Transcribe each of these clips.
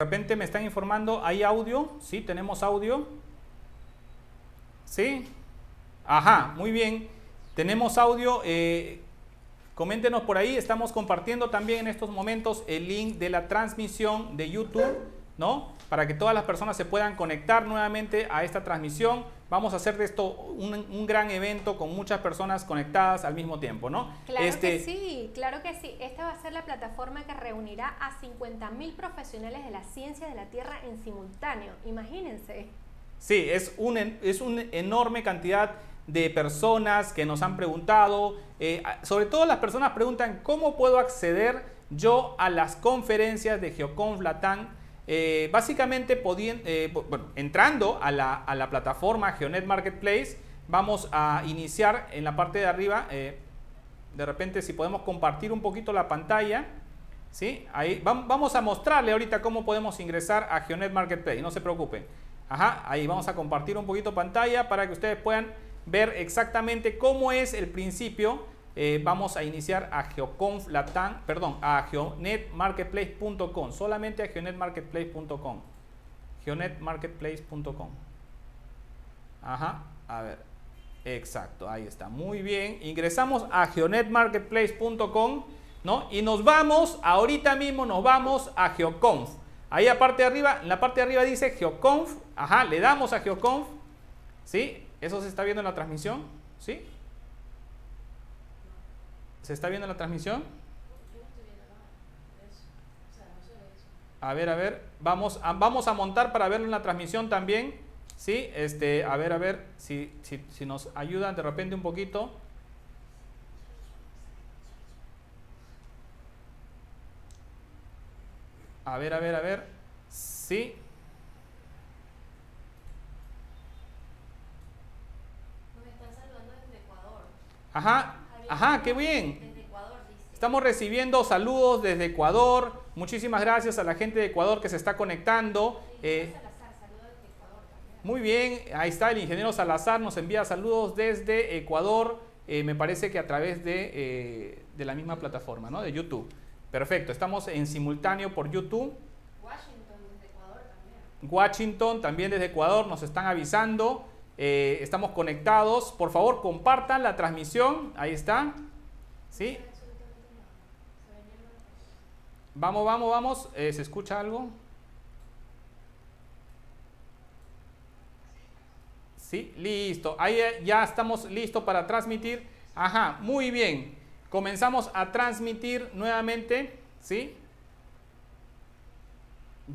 De repente me están informando, ¿hay audio? Sí, tenemos audio. ¿Sí? Ajá, muy bien. Tenemos audio. Eh, coméntenos por ahí. Estamos compartiendo también en estos momentos el link de la transmisión de YouTube, ¿no? Para que todas las personas se puedan conectar nuevamente a esta transmisión. Vamos a hacer de esto un, gran evento con muchas personas conectadas al mismo tiempo, ¿no? Claro este... que sí, claro que sí. Esta va a ser la plataforma que reunirá a 50.000 profesionales de la ciencia de la Tierra en simultáneo. Imagínense. Sí, es, un, es una enorme cantidad de personas que nos han preguntado. Eh, sobre todo las personas preguntan cómo puedo acceder yo a las conferencias de Geoconf Latam eh, básicamente, eh, entrando a la, plataforma Geonet Marketplace, vamos a iniciar en la parte de arriba, eh, de repente si podemos compartir un poquito la pantalla, ¿sí? Ahí vamos a mostrarle ahorita cómo podemos ingresar a Geonet Marketplace, no se preocupen. Ajá, ahí vamos a compartir un poquito pantalla para que ustedes puedan ver exactamente cómo es el principio eh, vamos a iniciar a Geoconf Latam, perdón, a geonetmarketplace.com, solamente a geonetmarketplace.com. geonetmarketplace.com. Ajá, a ver. Exacto, ahí está. Muy bien. Ingresamos a geonetmarketplace.com, ¿no? Y nos vamos, ahorita mismo nos vamos a Geoconf. Ahí aparte de arriba, en la parte de arriba dice Geoconf. Ajá, le damos a Geoconf. ¿Sí? Eso se está viendo en la transmisión. ¿Sí? ¿Se está viendo la transmisión? A ver, a ver, vamos a, vamos a montar para verlo en la transmisión también. Sí, este, a ver, a ver si, si, si nos ayudan de repente un poquito. A ver, a ver, a ver. Sí. Ajá, Ajá, qué bien. Estamos recibiendo saludos desde Ecuador. Muchísimas gracias a la gente de Ecuador que se está conectando. Eh, muy bien, ahí está el ingeniero Salazar, nos envía saludos desde Ecuador, eh, me parece que a través de, eh, de, la misma plataforma, ¿no? De YouTube. Perfecto, estamos en simultáneo por YouTube. Washington desde Ecuador también. Washington también desde Ecuador nos están avisando. Eh, estamos conectados. Por favor, compartan la transmisión. Ahí está. ¿Sí? Vamos, vamos, vamos. Eh, ¿Se escucha algo? Sí, listo. Ahí ya estamos listos para transmitir. Ajá, muy bien. Comenzamos a transmitir nuevamente. ¿Sí?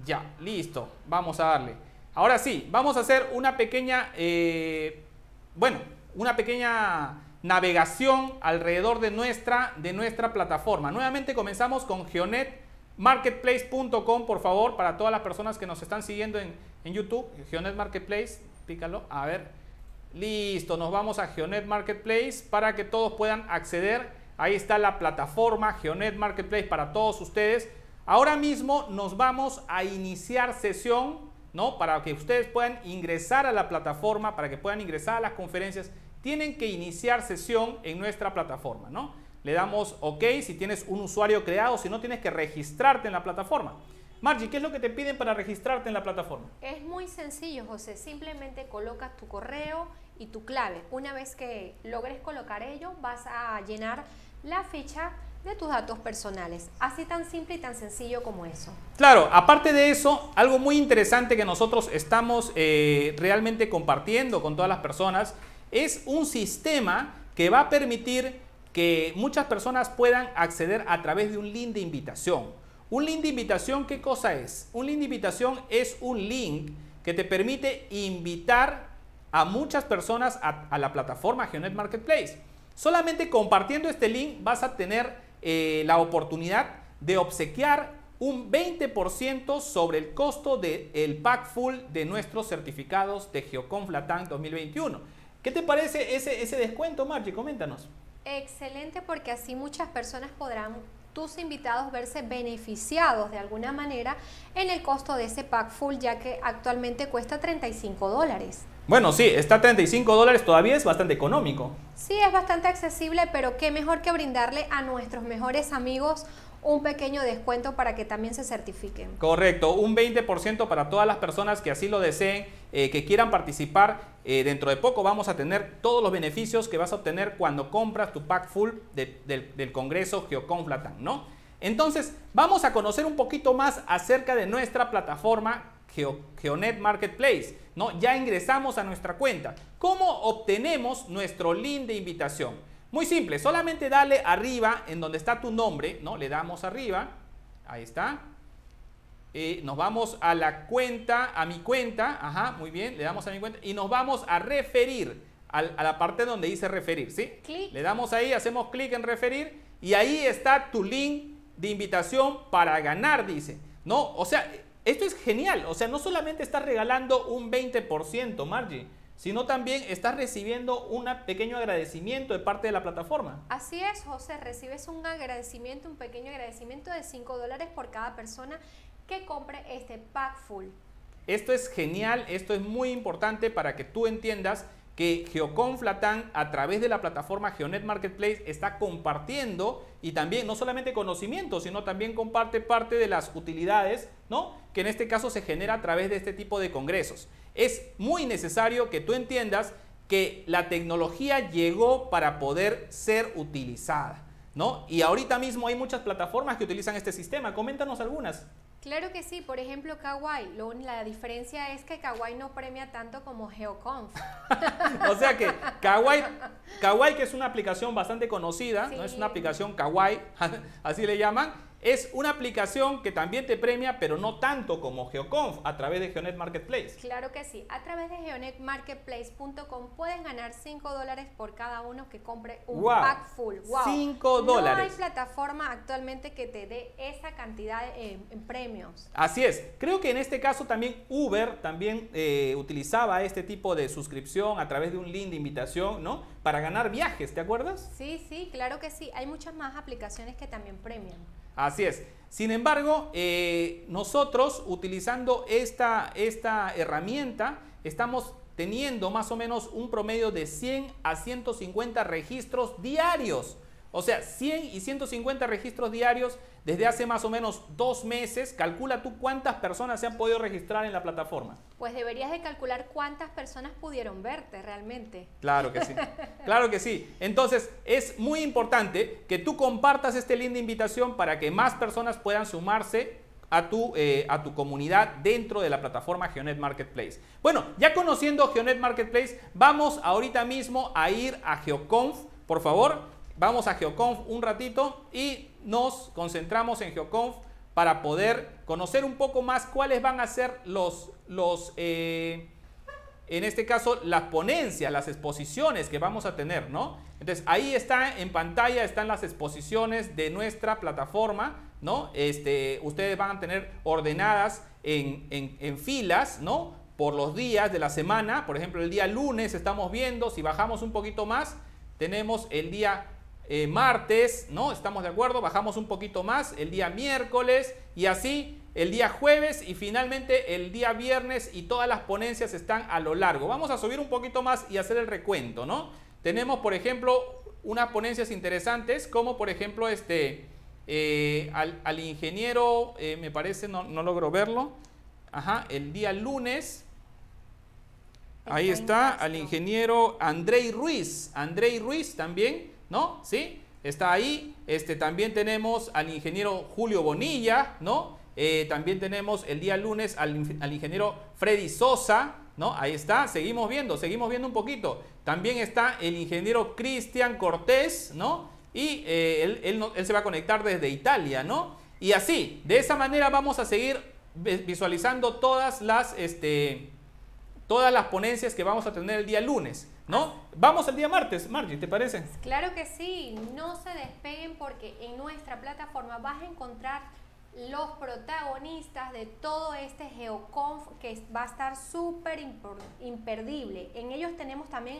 Ya, listo. Vamos a darle. Ahora sí, vamos a hacer una pequeña, eh, bueno, una pequeña navegación alrededor de nuestra, de nuestra plataforma. Nuevamente comenzamos con geonetmarketplace.com, por favor, para todas las personas que nos están siguiendo en, en YouTube. Geonet Marketplace, pícalo, a ver. Listo, nos vamos a Geonet Marketplace para que todos puedan acceder. Ahí está la plataforma Geonet Marketplace para todos ustedes. Ahora mismo nos vamos a iniciar sesión ¿no? Para que ustedes puedan ingresar a la plataforma, para que puedan ingresar a las conferencias, tienen que iniciar sesión en nuestra plataforma, ¿no? Le damos OK si tienes un usuario creado, si no tienes que registrarte en la plataforma. Margie, ¿qué es lo que te piden para registrarte en la plataforma? Es muy sencillo, José. Simplemente colocas tu correo y tu clave. Una vez que logres colocar ello, vas a llenar la ficha de tus datos personales. Así tan simple y tan sencillo como eso. Claro, aparte de eso, algo muy interesante que nosotros estamos eh, realmente compartiendo con todas las personas es un sistema que va a permitir que muchas personas puedan acceder a través de un link de invitación. Un link de invitación, ¿qué cosa es? Un link de invitación es un link que te permite invitar a muchas personas a, a la plataforma Geonet Marketplace. Solamente compartiendo este link vas a tener eh, la oportunidad de obsequiar un 20% sobre el costo del pack full de nuestros certificados de Geoconf Latam 2021. ¿Qué te parece ese, ese descuento, Margie? Coméntanos. Excelente, porque así muchas personas podrán tus invitados verse beneficiados de alguna manera en el costo de ese pack full, ya que actualmente cuesta 35 dólares. Bueno, sí, está a 35 dólares, todavía es bastante económico. Sí, es bastante accesible, pero qué mejor que brindarle a nuestros mejores amigos un pequeño descuento para que también se certifiquen. Correcto, un 20% para todas las personas que así lo deseen, eh, que quieran participar. Eh, dentro de poco vamos a tener todos los beneficios que vas a obtener cuando compras tu pack full del Congreso Geoconf ¿no? Entonces, vamos a conocer un poquito más acerca de nuestra plataforma Geonet Marketplace, ¿no? Ya ingresamos a nuestra cuenta. ¿Cómo obtenemos nuestro link de invitación? Muy simple, solamente dale arriba en donde está tu nombre, ¿no? Le damos arriba, ahí está. Eh, nos vamos a la cuenta, a mi cuenta, ajá, muy bien, le damos a mi cuenta y nos vamos a referir a, la parte donde dice referir, ¿sí? Le damos ahí, hacemos clic en referir y ahí está tu link de invitación para ganar, dice. ¿No? O sea, esto es genial. O sea, no solamente estás regalando un 20%, Margie sino también estás recibiendo un pequeño agradecimiento de parte de la plataforma. Así es, José, recibes un agradecimiento, un pequeño agradecimiento de 5 dólares por cada persona que compre este pack full. Esto es genial, esto es muy importante para que tú entiendas que Geoconf a través de la plataforma Geonet Marketplace está compartiendo y también no solamente conocimiento, sino también comparte parte de las utilidades, ¿no? Que en este caso se genera a través de este tipo de congresos. Es muy necesario que tú entiendas que la tecnología llegó para poder ser utilizada, ¿no? Y ahorita mismo hay muchas plataformas que utilizan este sistema. Coméntanos algunas. Claro que sí, por ejemplo Kawaii, la diferencia es que Kawaii no premia tanto como GeoConf. o sea que Kawaii, Kawaii que es una aplicación bastante conocida, no es una aplicación Kawaii, así le llaman, es una aplicación que también te premia, pero no tanto como GeoConf a través de Geonet Marketplace. Claro que sí. A través de geonetmarketplace.com puedes ganar 5 dólares por cada uno que compre un pack full. Wow. 5 dólares. No hay plataforma actualmente que te dé esa cantidad en premios. Así es. Creo que en este caso también Uber también eh, utilizaba este tipo de suscripción a través de un link de invitación, ¿no? Para ganar viajes, ¿te acuerdas? Sí, sí, claro que sí. Hay muchas más aplicaciones que también premian. Así es. Sin embargo, eh, nosotros utilizando esta, esta herramienta estamos teniendo más o menos un promedio de 100 a 150 registros diarios. O sea, 100 y 150 registros diarios desde hace más o menos dos meses. Calcula tú cuántas personas se han podido registrar en la plataforma. Pues deberías de calcular cuántas personas pudieron verte realmente. Claro que sí. claro que sí. Entonces, es muy importante que tú compartas este link de invitación para que más personas puedan sumarse a tu, eh, a tu comunidad dentro de la plataforma Geonet Marketplace. Bueno, ya conociendo Geonet Marketplace, vamos ahorita mismo a ir a GeoConf, por favor. Vamos a GeoConf un ratito y nos concentramos en GeoConf para poder conocer un poco más cuáles van a ser los, los eh, en este caso, las ponencias, las exposiciones que vamos a tener, ¿no? Entonces, ahí está en pantalla, están las exposiciones de nuestra plataforma, ¿no? Este, ustedes van a tener ordenadas en, en filas, ¿no? Por los días de la semana, por ejemplo, el día lunes estamos viendo, si bajamos un poquito más, tenemos el día eh, martes, ¿no? Estamos de acuerdo, bajamos un poquito más el día miércoles y así el día jueves y finalmente el día viernes y todas las ponencias están a lo largo. Vamos a subir un poquito más y hacer el recuento, ¿no? Tenemos, por ejemplo, unas ponencias interesantes como, por ejemplo, este, eh, al, ingeniero, eh, me parece, no, no, logro verlo, ajá, el día lunes. Ahí está, al ingeniero Andrei Ruiz. Andrei Ruiz también ¿no? ¿Sí? Está ahí. Este, también tenemos al ingeniero Julio Bonilla, ¿no? Eh, también tenemos el día lunes al, ingeniero Freddy Sosa, ¿no? Ahí está, seguimos viendo, seguimos viendo un poquito. También está el ingeniero Cristian Cortés, ¿no? Y eh, él, él, se va a conectar desde Italia, ¿no? Y así, de esa manera vamos a seguir visualizando todas las, este, todas las ponencias que vamos a tener el día lunes. ¿No? Vamos el día martes, Margie, ¿te parece? Claro que sí, no se despeguen porque en nuestra plataforma vas a encontrar los protagonistas de todo este GeoConf que va a estar súper imperdible. En ellos tenemos también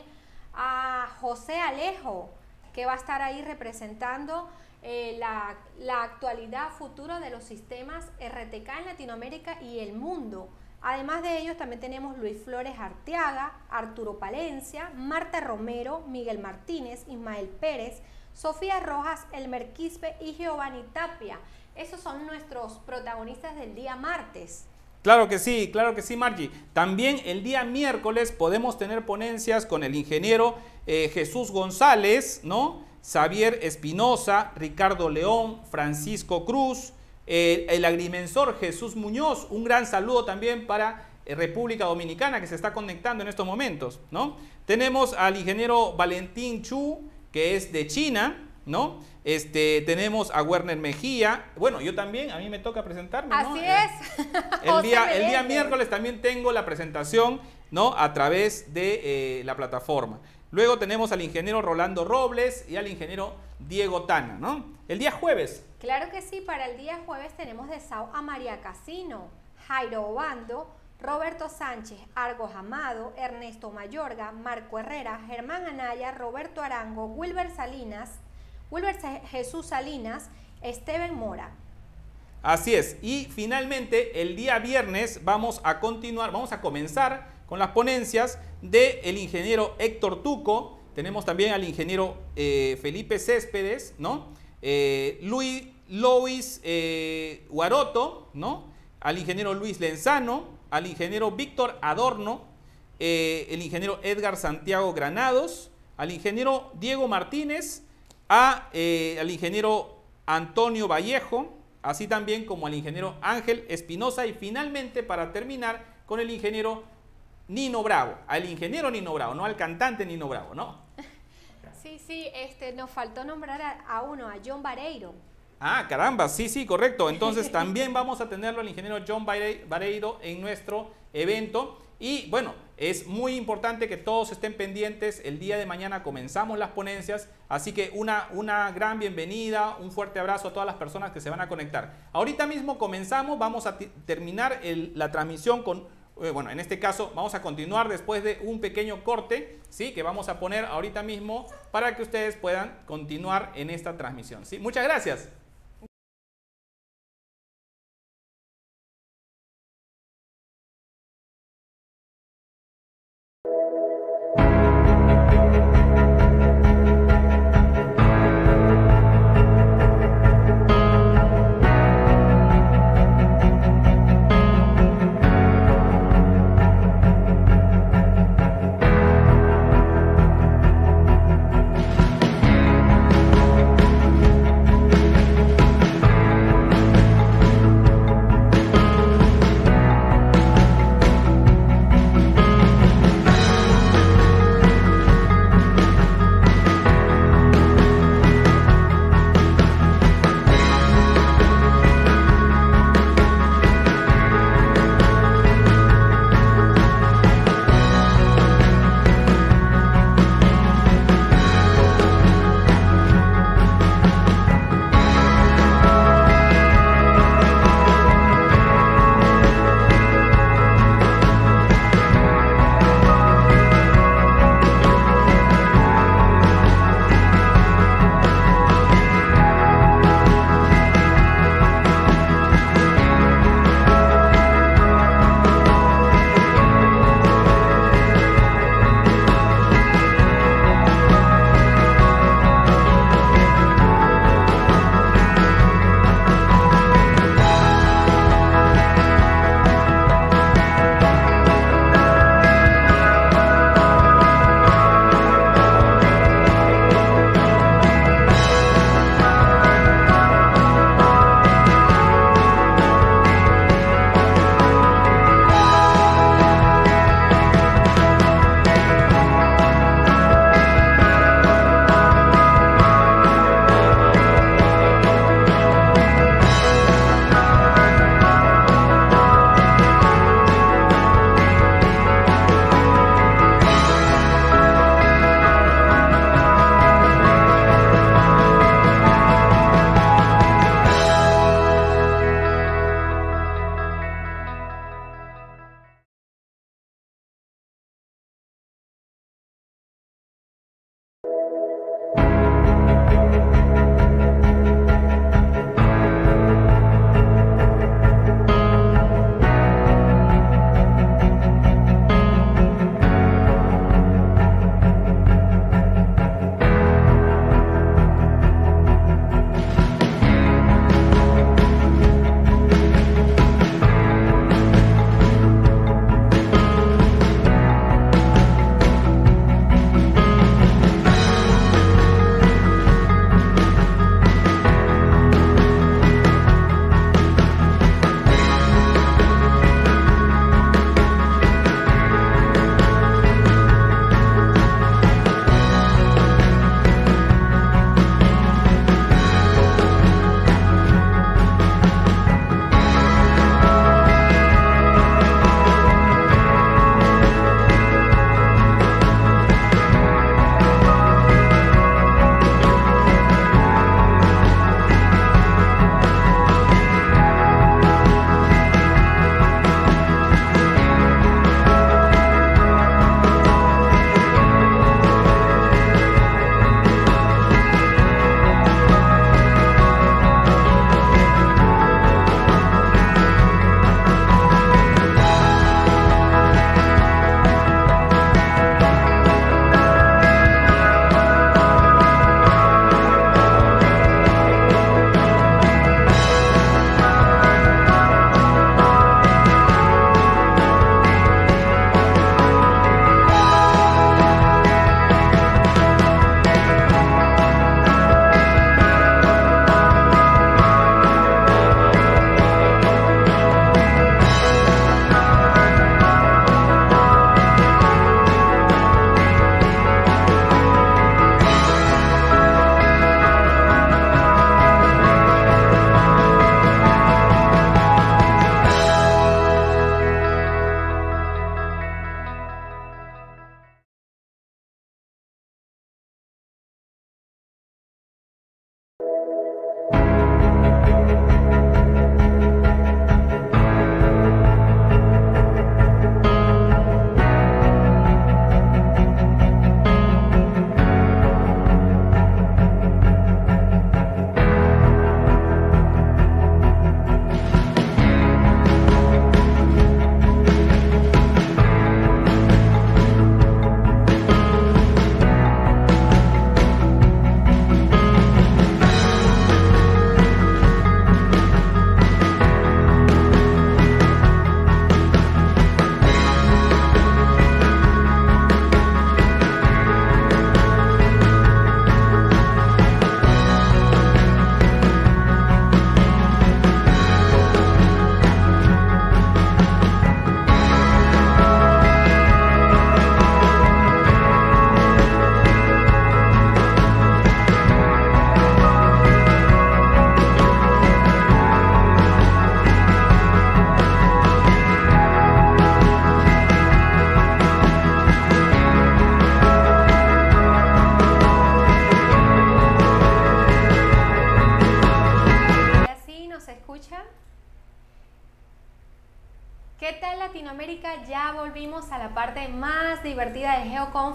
a José Alejo, que va a estar ahí representando eh, la, la actualidad futura de los sistemas RTK en Latinoamérica y el mundo. Además de ellos también tenemos Luis Flores Arteaga, Arturo Palencia, Marta Romero, Miguel Martínez, Ismael Pérez, Sofía Rojas, Elmer Quispe y Giovanni Tapia. Esos son nuestros protagonistas del día martes. Claro que sí, claro que sí, Margie. También el día miércoles podemos tener ponencias con el ingeniero eh, Jesús González, ¿no? Xavier Espinosa, Ricardo León, Francisco Cruz, eh, el agrimensor Jesús Muñoz. Un gran saludo también para eh, República Dominicana que se está conectando en estos momentos, ¿no? Tenemos al ingeniero Valentín Chu, que es de China, ¿no? Este, tenemos a Werner Mejía. Bueno, yo también, a mí me toca presentarme. Así ¿no? Eh, es. El día, el día miércoles también tengo la presentación, ¿no? A través de eh, la plataforma. Luego tenemos al ingeniero Rolando Robles y al ingeniero Diego Tana, ¿no? El día jueves. Claro que sí, para el día jueves tenemos de Sao a María Casino, Jairo Obando, Roberto Sánchez, Argos Amado, Ernesto Mayorga, Marco Herrera, Germán Anaya, Roberto Arango, Wilber Salinas, Wilber Jesús Salinas, Esteban Mora. Así es. Y finalmente, el día viernes vamos a continuar, vamos a comenzar con las ponencias del el ingeniero Héctor Tuco. Tenemos también al ingeniero eh, Felipe Céspedes, ¿no? Eh, Luis, Luis eh, Guaroto, ¿no? Al ingeniero Luis Lenzano, al ingeniero Víctor Adorno, eh, el ingeniero Edgar Santiago Granados, al ingeniero Diego Martínez, a, eh, al ingeniero Antonio Vallejo, así también como al ingeniero Ángel Espinosa y finalmente para terminar con el ingeniero Nino Bravo, al ingeniero Nino Bravo, no al cantante Nino Bravo, ¿no? Sí, sí, este, nos faltó nombrar a, a uno, a John Vareiro. Ah, caramba, sí, sí, correcto. Entonces también vamos a tenerlo al ingeniero John Vareiro en nuestro evento. Y bueno, es muy importante que todos estén pendientes. El día de mañana comenzamos las ponencias. Así que una, una gran bienvenida, un fuerte abrazo a todas las personas que se van a conectar. Ahorita mismo comenzamos, vamos a terminar la transmisión con eh, bueno, en este caso vamos a continuar después de un pequeño corte, ¿sí? Que vamos a poner ahorita mismo para que ustedes puedan continuar en esta transmisión, ¿sí? Muchas gracias.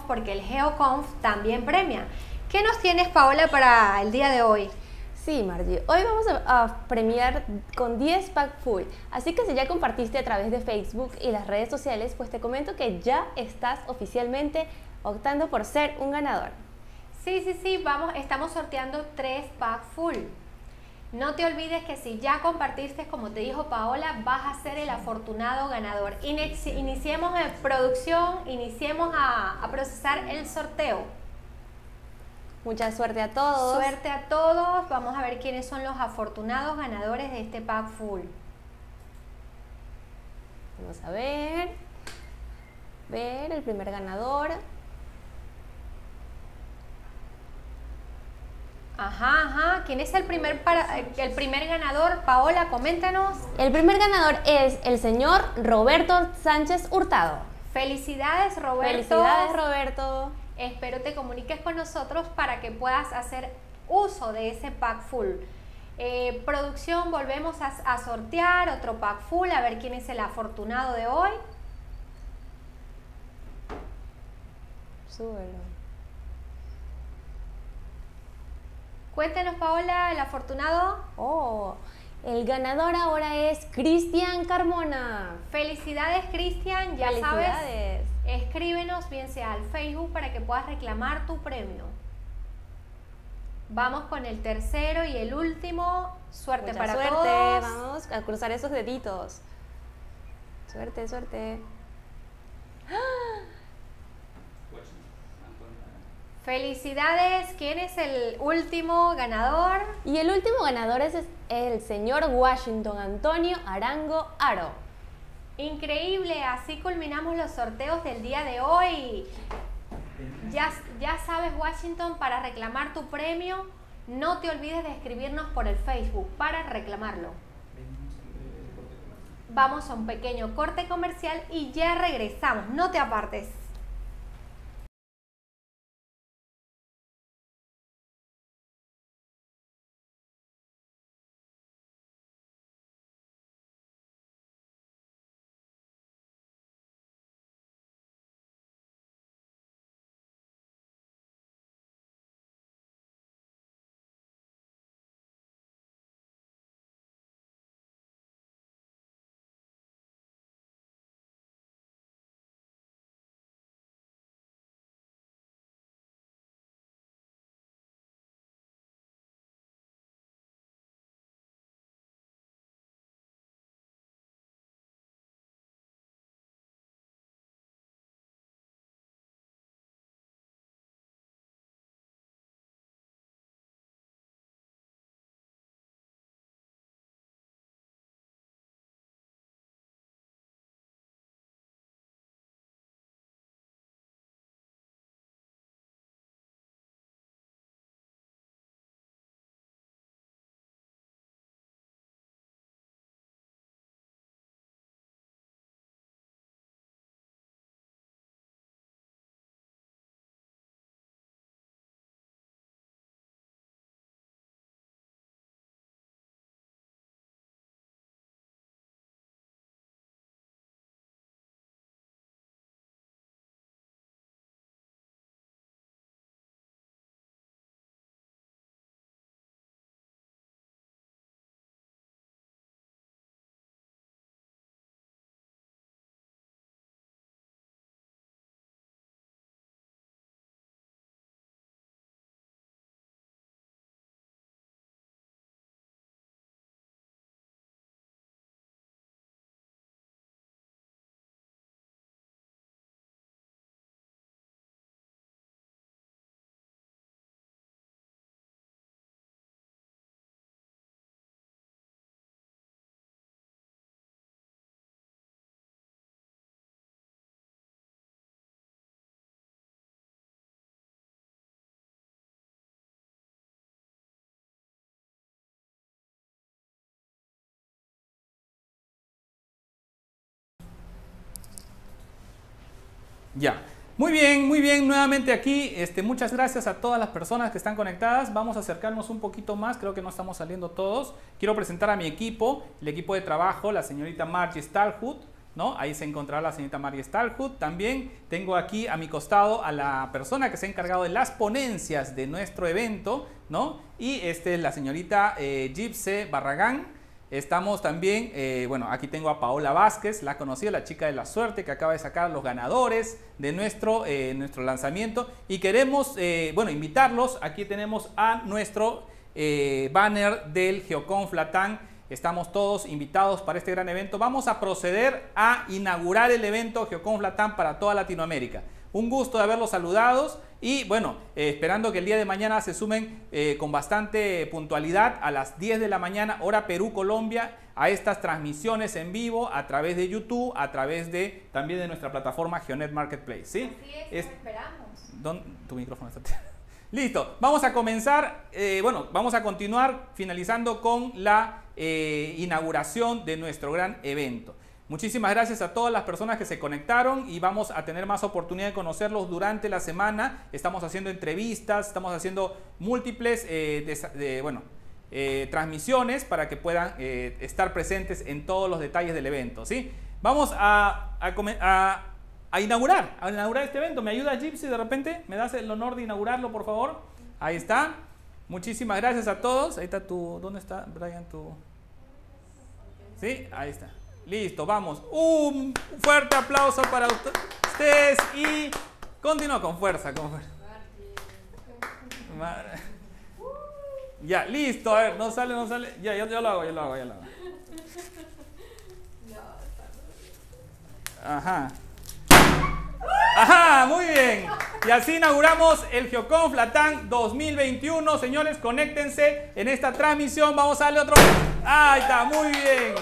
Porque el GeoConf también premia. ¿Qué nos tienes, Paola, para el día de hoy? Sí, Margie. Hoy vamos a, premiar con 10 pack full. Así que si ya compartiste a través de Facebook y las redes sociales, pues te comento que ya estás oficialmente optando por ser un ganador. Sí, sí, sí, vamos, estamos sorteando 3 pack full. No te olvides que si ya compartiste, como te dijo Paola, vas a ser el afortunado ganador. Iniciemos en producción, iniciemos a, procesar el sorteo. Mucha suerte a todos. Suerte a todos. Vamos a ver quiénes son los afortunados ganadores de este pack full. Vamos a ver. Ver el primer ganador. Ajá, ajá. ¿Quién es el primer, para, el primer ganador? Paola, coméntanos. El primer ganador es el señor Roberto Sánchez Hurtado. Felicidades, Roberto. Felicidades, Roberto. Espero te comuniques con nosotros para que puedas hacer uso de ese pack full. Eh, producción, volvemos a, sortear otro pack full, a ver quién es el afortunado de hoy. Súbelo. Cuéntanos, Paola, el afortunado. Oh, el ganador ahora es Cristian Carmona. Felicidades, Cristian. Ya sabes, escríbenos bien sea al Facebook para que puedas reclamar tu premio. Vamos con el tercero y el último. Suerte para suerte. todos. Vamos a cruzar esos deditos. Suerte, suerte. ¡Ah! Felicidades, ¿quién es el último ganador? Y el último ganador es el señor Washington Antonio Arango Aro. Increíble, así culminamos los sorteos del día de hoy. Ya, ya sabes, Washington, para reclamar tu premio, no te olvides de escribirnos por el Facebook para reclamarlo. Vamos a un pequeño corte comercial y ya regresamos, no te apartes. Ya. Muy bien, muy bien, nuevamente aquí. Este, muchas gracias a todas las personas que están conectadas. Vamos a acercarnos un poquito más, creo que no estamos saliendo todos. Quiero presentar a mi equipo, el equipo de trabajo, la señorita Margie ¿no? Ahí se encontrará la señorita María Stalhut. También tengo aquí a mi costado a la persona que se ha encargado de las ponencias de nuestro evento, ¿no? Y este es la señorita eh, Gipse Barragán. Estamos también, eh, bueno, aquí tengo a Paola Vázquez, la conocida, la chica de la suerte, que acaba de sacar los ganadores de nuestro, eh, nuestro lanzamiento. Y queremos, eh, bueno, invitarlos. Aquí tenemos a nuestro banner del Geocon Flatán. Estamos todos invitados para este gran evento. Vamos a proceder a inaugurar el evento Geocon Flatán para toda Latinoamérica. Un gusto de haberlos saludados y bueno, eh, esperando que el día de mañana se sumen eh, con bastante puntualidad a las 10 de la mañana, hora Perú, Colombia, a estas transmisiones en vivo a través de YouTube, a través de también de nuestra plataforma Geonet Marketplace. ¿sí? Así es, esperamos. tu micrófono está... Listo, vamos a comenzar, eh, bueno, vamos a continuar finalizando con la inauguración de nuestro gran evento. Muchísimas gracias a todas las personas que se conectaron y vamos a tener más oportunidad de conocerlos durante la semana. Estamos haciendo entrevistas, estamos haciendo múltiples eh, bueno, eh, transmisiones para que puedan eh, estar presentes en todos los detalles del evento. ¿sí? Vamos a, inaugurar, a inaugurar este evento. ¿Me ayuda Gypsy de repente? ¿Me das el honor de inaugurarlo, por favor? Ahí está. Muchísimas gracias a todos. Ahí está tu... ¿Dónde está, Brian? ¿Sí? Ahí está. Listo, vamos. Un fuerte aplauso para ustedes y continúa con fuerza, con fuerza. Ya, listo, a ver, no sale, no sale. Ya, yo, lo hago, yo lo hago, yo lo hago. Ajá. Ajá, muy bien. Y así inauguramos el Geocon Flatán 2021. Señores, conéctense en esta transmisión. Vamos a darle otro. Ahí está, muy bien.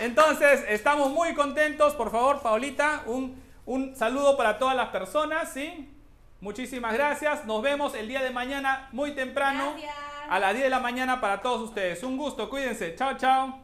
Entonces, estamos muy contentos. Por favor, Paulita, un, un saludo para todas las personas, ¿sí? Muchísimas gracias. Nos vemos el día de mañana muy temprano. A las 10 de la mañana para todos ustedes. Un gusto, cuídense. Chao, chao.